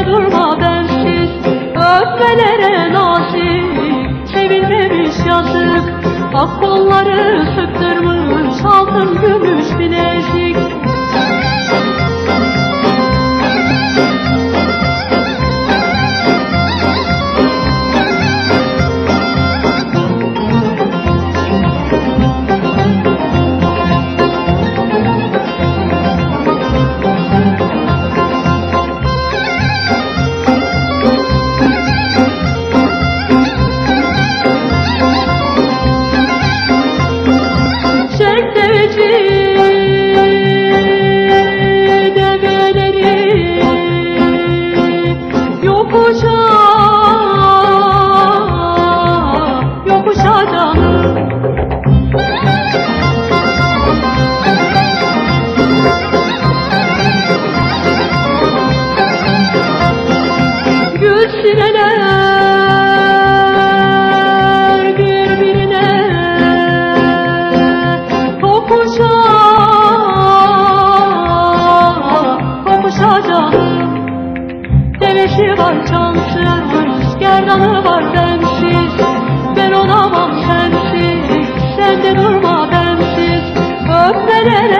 Öyle durma bensiz Öpmelere nasip Sevinmemiş yazık Ak kolları sıktırmış Altın gümüş bilezik. 啊 Devesi var cansız, gerdanı var bensiz Ben olamam sensiz, sen de durma bensiz. Öpmelere nazik,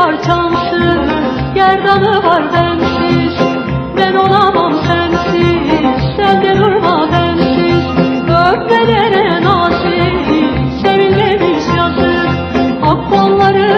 var cansız, gerdanı var bensiz. Ben olamam sensiz, sen de durma bensiz. Öpmelere nazik, sevilmemiş yazık. Ak kolları